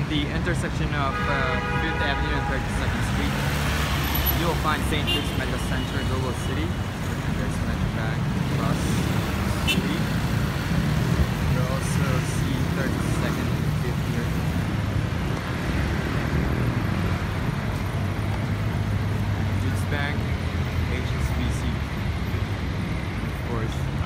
on the intersection of uh, 5th Avenue and 32nd Street, you will find St. Luke's Medical Center, Global City. There's Metropac across the street. You'll also see 32nd and 5th here. Duke's Bank, HSBC, of course.